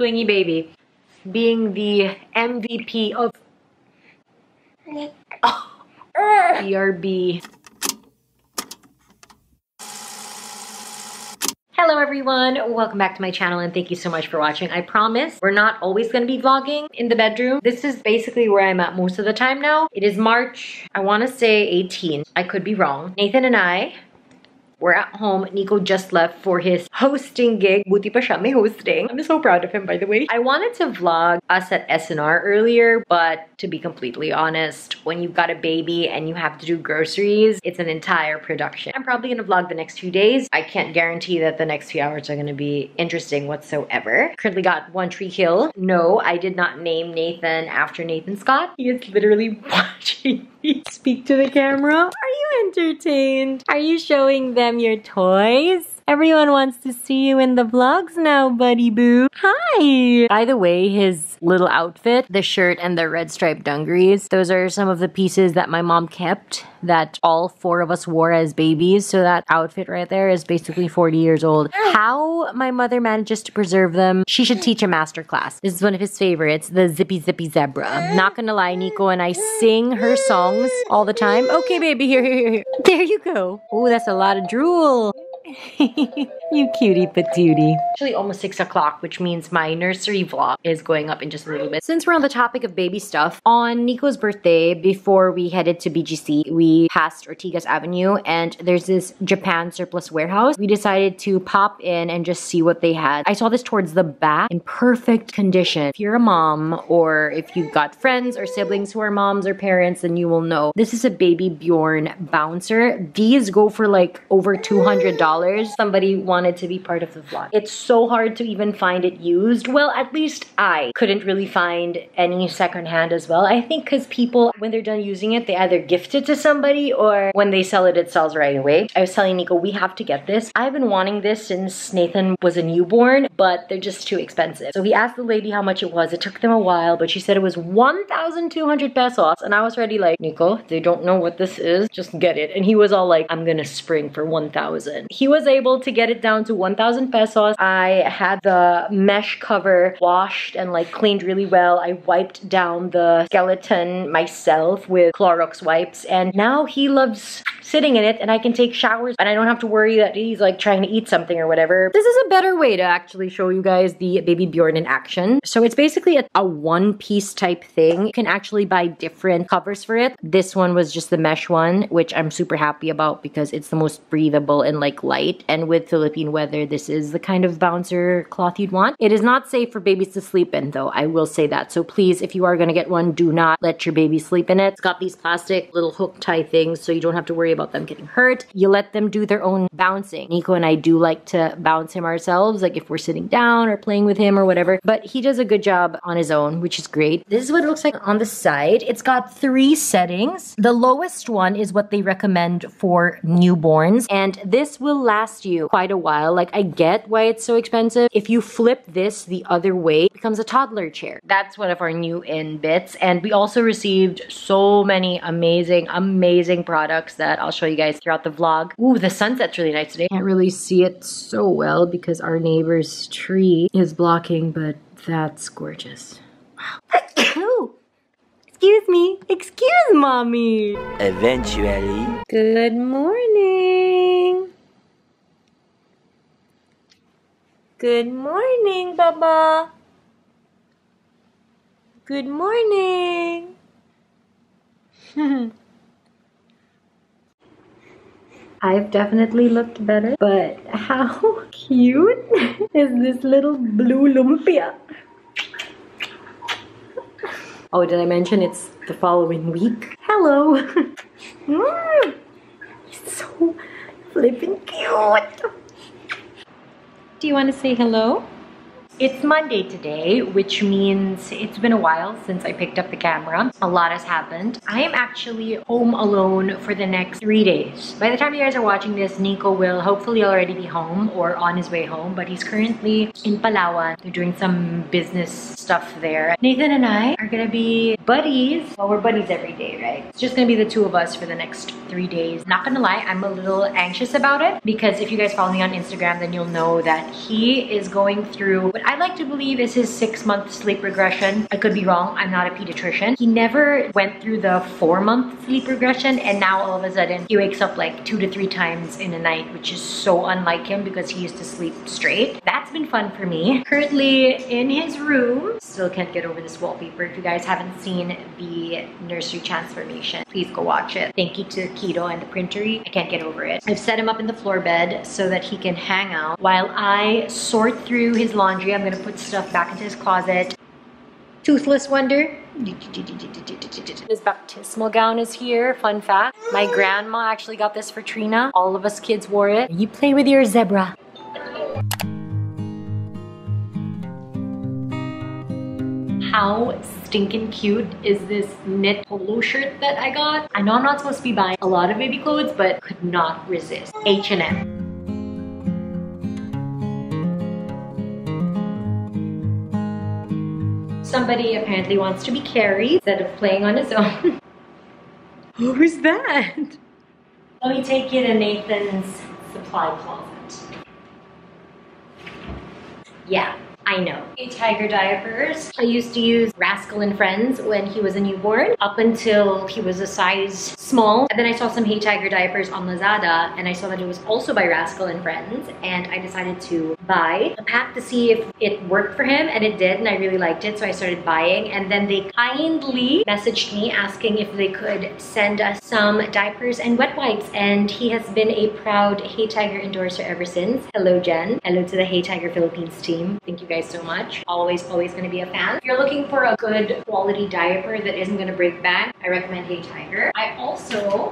Clingy baby. Being the MVP of oh, BRB. Hello everyone, welcome back to my channel and thank you so much for watching. I promise we're not always going to be vlogging in the bedroom. This is basically where I'm at most of the time now. It is March, I want to say 18. I could be wrong. Nathan and I we're at home. Nico just left for his hosting gig. Buti pa siya may hosting. I'm so proud of him, by the way. I wanted to vlog us at S&R earlier, but to be completely honest, when you've got a baby and you have to do groceries, it's an entire production. I'm probably gonna vlog the next few days. I can't guarantee that the next few hours are gonna be interesting whatsoever. Currently got One Tree Hill. No, I did not name Nathan after Nathan Scott. He is literally watching speak to the camera. Are you entertained? Are you showing them your toys? Everyone wants to see you in the vlogs now, buddy boo. Hi! By the way, his little outfit, the shirt and the red striped dungarees, those are some of the pieces that my mom kept that all four of us wore as babies. So that outfit right there is basically 40 years old. How my mother manages to preserve them, she should teach a master class. This is one of his favorites, the Zippy Zippy Zebra. Not gonna lie, Nico and I sing her songs all the time. Okay, baby, here, here, here. There you go. Oh, that's a lot of drool. you cutie patootie. Actually almost 6 o'clock, which means my nursery vlog is going up in just a little bit. Since we're on the topic of baby stuff, on Nico's birthday, before we headed to BGC, we passed Ortigas Avenue and there's this Japan surplus warehouse. We decided to pop in and just see what they had. I saw this towards the back in perfect condition. If you're a mom or if you've got friends or siblings who are moms or parents, then you will know. This is a Baby Bjorn bouncer. These go for like over $200 somebody wanted to be part of the vlog. It's so hard to even find it used. Well, at least I couldn't really find any secondhand as well. I think because people, when they're done using it, they either gift it to somebody or when they sell it, it sells right away. I was telling Nico, we have to get this. I've been wanting this since Nathan was a newborn, but they're just too expensive. So he asked the lady how much it was. It took them a while, but she said it was 1,200 pesos. And I was already like, Nico, they don't know what this is. Just get it. And he was all like, I'm gonna spring for 1,000. He was able to get it down to 1,000 pesos. I had the mesh cover washed and like cleaned really well. I wiped down the skeleton myself with Clorox wipes and now he loves sitting in it and I can take showers and I don't have to worry that he's like trying to eat something or whatever. This is a better way to actually show you guys the Baby Bjorn in action. So it's basically a, a one piece type thing. You can actually buy different covers for it. This one was just the mesh one, which I'm super happy about because it's the most breathable and like light. And with Philippine weather, this is the kind of bouncer cloth you'd want. It is not safe for babies to sleep in though, I will say that. So please, if you are gonna get one, do not let your baby sleep in it. It's got these plastic little hook tie things so you don't have to worry about them getting hurt. You let them do their own bouncing. Nico and I do like to bounce him ourselves, like if we're sitting down or playing with him or whatever, but he does a good job on his own, which is great. This is what it looks like on the side. It's got three settings. The lowest one is what they recommend for newborns, and this will last you quite a while. Like I get why it's so expensive. If you flip this the other way, it becomes a toddler chair. That's one of our new in bits. And we also received so many amazing, amazing products that I'll show you guys throughout the vlog. Ooh, the sunset's really nice today. Can't really see it so well because our neighbor's tree is blocking, but that's gorgeous. Wow. Excuse me. Excuse mommy. Eventually. Good morning. Good morning, Baba. Good morning. I've definitely looked better, but how cute is this little blue lumpia? Oh, did I mention it's the following week? Hello. Mm, He's so flippin' cute. Do you want to say hello? It's Monday today, which means it's been a while since I picked up the camera. A lot has happened. I am actually home alone for the next three days. By the time you guys are watching this, Nico will hopefully already be home or on his way home, but he's currently in Palawan. They're doing some business stuff there. Nathan and I are gonna be buddies. Well, we're buddies every day, right? It's just gonna be the two of us for the next three days. Not gonna lie, I'm a little anxious about it because if you guys follow me on Instagram, then you'll know that he is going through what I like to believe is his six month sleep regression. I could be wrong, I'm not a pediatrician. He never went through the four month sleep regression and now all of a sudden he wakes up like two to three times in a night, which is so unlike him because he used to sleep straight. That's been fun for me. Currently in his room, still can't get over this wallpaper. If you guys haven't seen the nursery transformation, please go watch it. Thank you to Keto and the Printerie. I can't get over it. I've set him up in the floor bed so that he can hang out while I sort through his laundry. I'm gonna put stuff back into his closet. Toothless Wonder. His baptismal gown is here. Fun fact. My grandma actually got this for Trina. All of us kids wore it. You play with your zebra. How stinking cute is this knit polo shirt that I got? I know I'm not supposed to be buying a lot of baby clothes, but could not resist. H&M. Somebody apparently wants to be carried instead of playing on his own. Who's that? Let me take you to Nathan's supply closet. Yeah, I know. Hey, Tiger diapers. I used to use Rascal and Friends when he was a newborn up until he was a size small. And then I saw some Hey Tiger diapers on Lazada and I saw that it was also by Rascal and Friends and I decided to buy a pack to see if it worked for him and it did and I really liked it so I started buying and then they kindly messaged me asking if they could send us some diapers and wet wipes and he has been a proud Hey Tiger endorser ever since. Hello Jen. Hello to the Hey Tiger Philippines team. Thank you guys so much. Always, always gonna be a fan. If you're looking for a good quality diaper that isn't gonna break bank, I recommend Hey Tiger. I also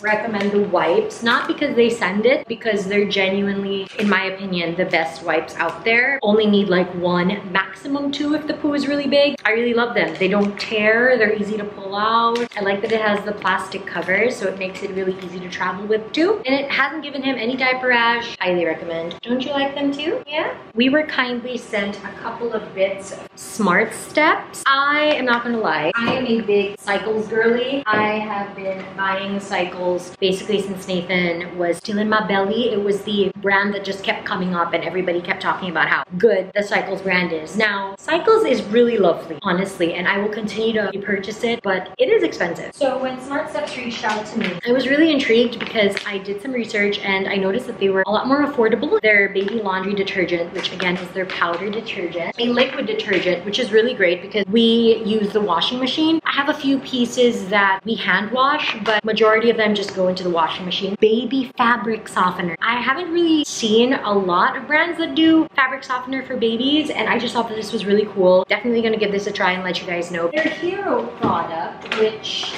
recommend the wipes, not because they send it, because they're genuinely, in my opinion, the best wipes out there. Only need like one, maximum two if the poo is really big. I really love them. They don't tear, they're easy to pull out. I like that it has the plastic covers, so it makes it really easy to travel with too. And it hasn't given him any diaper rash. Highly recommend. Don't you like them too? Yeah? We were kindly sent a couple of bits of Smart Steps. I am not gonna lie, I am a big cycles girly. I have been buying cycles basically since Nathan was still in my belly. It was the brand that just kept coming up and everybody kept talking about how good the cycles brand is. Now, cycles is really lovely, honestly, and I will continue to purchase it, but it is expensive. So when Smart Steps reached out to me, I was really intrigued because I did some research and I noticed that they were a lot more affordable. Their baby laundry detergent, which again is their powder detergent, a liquid detergent, which is really great because we use the washing machine. I have a few pieces that we hand wash, but majority of them just go into the washing machine. Baby fabric softener. I haven't really seen a lot of brands that do fabric softener for babies, and I just thought that this was really cool. Definitely gonna give this a try and let you guys know. Their hero product, which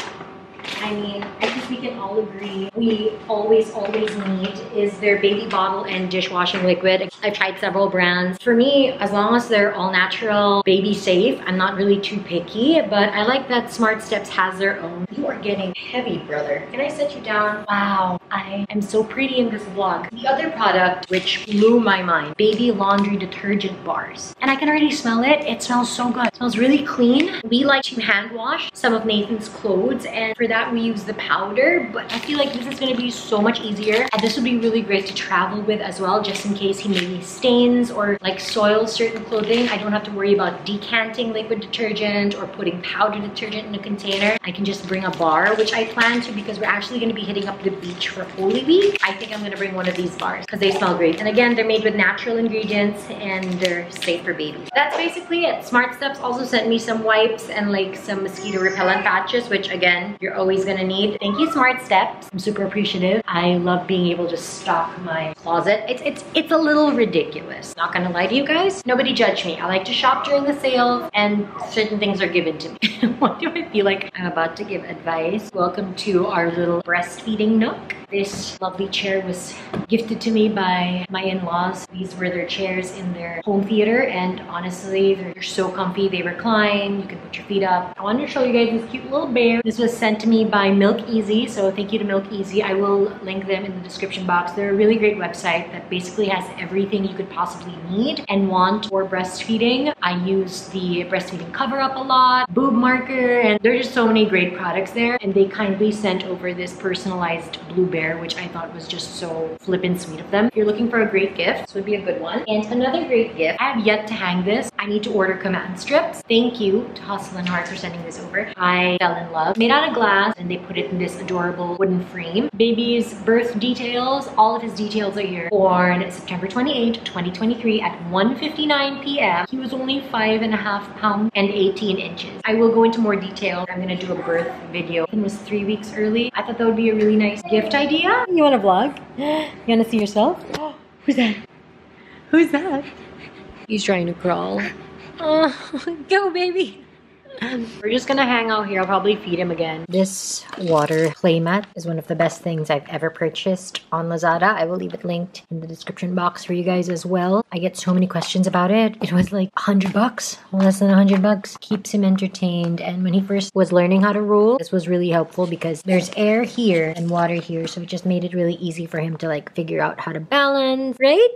I mean, I think we can all agree we always, always need is their baby bottle and dishwashing liquid. I've tried several brands. For me, as long as they're all natural, baby safe, I'm not really too picky, but I like that Smart Steps has their own. You are getting heavy, brother. Can I set you down? Wow, I am so pretty in this vlog. The other product, which blew my mind, baby laundry detergent bars. And I can already smell it. It smells so good. It smells really clean. We like to hand wash some of Nathan's clothes, and for that, that we use the powder, but I feel like this is gonna be so much easier. And this would be really great to travel with as well, just in case he maybe stains or like soils certain clothing. I don't have to worry about decanting liquid detergent or putting powder detergent in a container. I can just bring a bar, which I plan to because we're actually gonna be hitting up the beach for Holy Week. I think I'm gonna bring one of these bars because they smell great. And again, they're made with natural ingredients and they're safe for babies. That's basically it. Smart Steps also sent me some wipes and like some mosquito repellent patches, which again, you're always always gonna need. Thank you, Smart Steps. I'm super appreciative. I love being able to stock my closet. It's, it's, it's a little ridiculous. Not gonna lie to you guys. Nobody judge me. I like to shop during the sales and certain things are given to me. Why do I feel like I'm about to give advice? Welcome to our little breastfeeding nook. This lovely chair was gifted to me by my in-laws. These were their chairs in their home theater and honestly, they're so comfy. They recline, you can put your feet up. I wanted to show you guys this cute little bear. This was sent to me by Milk Easy, so thank you to Milk Easy. I will link them in the description box. They're a really great website that basically has everything you could possibly need and want for breastfeeding. I use the breastfeeding cover up a lot, boob marker, and there's just so many great products there. And they kindly sent over this personalized blue bear, which I thought was just so flippin' sweet of them. If you're looking for a great gift, this would be a good one. And another great gift, I have yet to hang this. I need to order command strips. Thank you to Hustle and Hearts for sending this over. I fell in love. Made out of glass and they put it in this adorable wooden frame. Baby's birth details, all of his details are here. Born September 28, 2023 at 1.59 p.m. He was only five and a half pounds and 18 inches. I will go into more detail. I'm gonna do a birth video. It was three weeks early. I thought that would be a really nice gift idea. You wanna vlog? You wanna see yourself? Who's that? Who's that? He's trying to crawl. Oh, go baby. We're just gonna hang out here. I'll probably feed him again. This water playmat is one of the best things I've ever purchased on Lazada. I will leave it linked in the description box for you guys as well. I get so many questions about it. It was like 100 bucks, less than 100 bucks. Keeps him entertained. And when he first was learning how to roll, this was really helpful because there's air here and water here. So it just made it really easy for him to like figure out how to balance, right?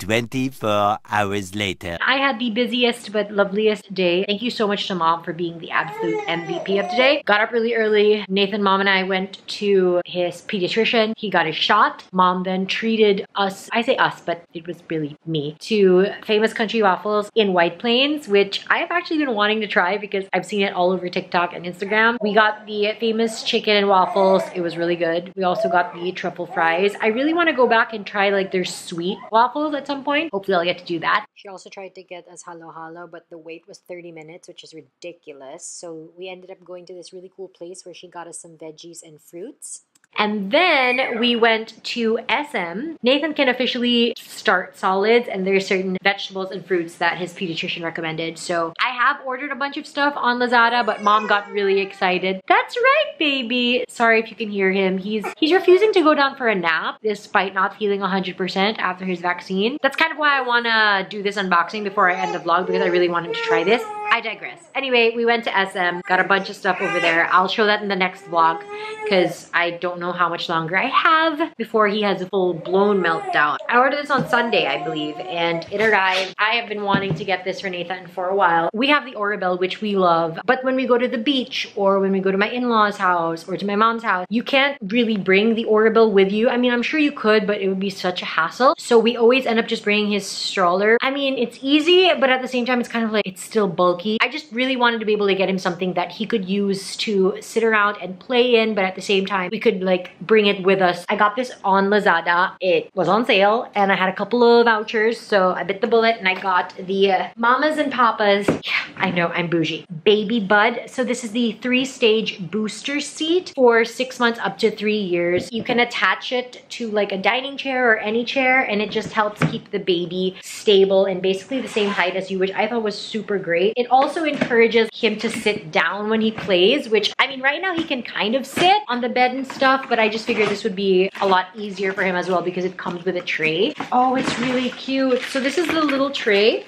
24 hours later. I had the busiest but loveliest day. Thank you so much to mom for being the absolute MVP of today. Got up really early. Nathan, mom, and I went to his pediatrician. He got a shot. Mom then treated us, I say us, but it was really me, to Famous Country Waffles in White Plains, which I have actually been wanting to try because I've seen it all over TikTok and Instagram. We got the famous chicken and waffles. It was really good. We also got the truffle fries. I really want to go back and try like their sweet waffles at some point. Hopefully I'll get to do that. She also tried to get us halo halo, but the wait was 30 minutes, which is ridiculous. So we ended up going to this really cool place where she got us some veggies and fruits. And then we went to SM. Nathan can officially start solids and there's certain vegetables and fruits that his pediatrician recommended. So I have ordered a bunch of stuff on Lazada, but mom got really excited. That's right, baby. Sorry if you can hear him. He's he's refusing to go down for a nap despite not feeling 100% after his vaccine. That's kind of why I want to do this unboxing before I end the vlog because I really want him to try this. I digress. Anyway, we went to SM, got a bunch of stuff over there. I'll show that in the next vlog because I don't know how much longer I have before he has a full-blown meltdown. I ordered this on Sunday, I believe, and it arrived. I have been wanting to get this for Nathan for a while. We have the Oribel, which we love, but when we go to the beach or when we go to my in-laws house or to my mom's house, you can't really bring the Oribel with you. I mean, I'm sure you could, but it would be such a hassle. So we always end up just bringing his stroller. I mean, it's easy, but at the same time, it's kind of like, it's still bulky I just really wanted to be able to get him something that he could use to sit around and play in, but at the same time, we could like bring it with us. I got this on Lazada. It was on sale and I had a couple of vouchers. So I bit the bullet and I got the uh, Mamas and Papas. Yeah, I know I'm bougie. Baby Bud. So this is the three stage booster seat for six months up to three years. You can attach it to like a dining chair or any chair and it just helps keep the baby stable and basically the same height as you, which I thought was super great. It also encourages him to sit down when he plays, which I mean, right now he can kind of sit on the bed and stuff, but I just figured this would be a lot easier for him as well because it comes with a tray. Oh, it's really cute. So this is the little tray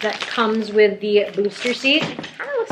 that comes with the booster seat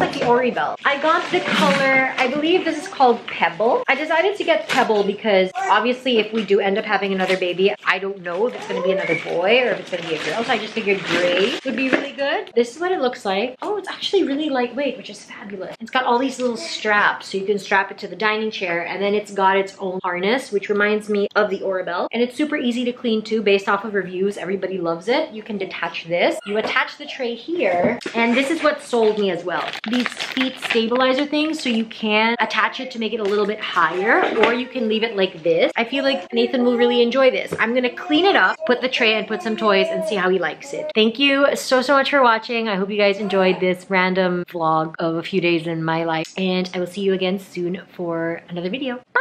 like the Oribel. I got the color, I believe this is called Pebble. I decided to get Pebble because obviously if we do end up having another baby, I don't know if it's gonna be another boy or if it's gonna be a girl. So I just figured gray would be really good. This is what it looks like. Oh, it's actually really lightweight, which is fabulous. It's got all these little straps so you can strap it to the dining chair and then it's got its own harness, which reminds me of the Oribel. And it's super easy to clean too based off of reviews. Everybody loves it. You can detach this. You attach the tray here and this is what sold me as well these feet stabilizer things so you can attach it to make it a little bit higher or you can leave it like this. I feel like Nathan will really enjoy this. I'm gonna clean it up, put the tray and put some toys and see how he likes it. Thank you so, so much for watching. I hope you guys enjoyed this random vlog of a few days in my life and I will see you again soon for another video. Bye!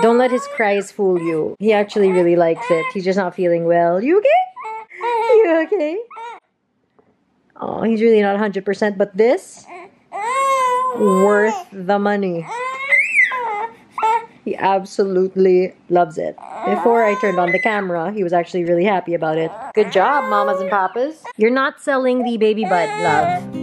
Don't let his cries fool you. He actually really likes it. He's just not feeling well. You okay? You okay? Oh, he's really not 100%, but this worth the money. He absolutely loves it. Before I turned on the camera, he was actually really happy about it. Good job, mamas and papas. You're not selling the baby bud, love.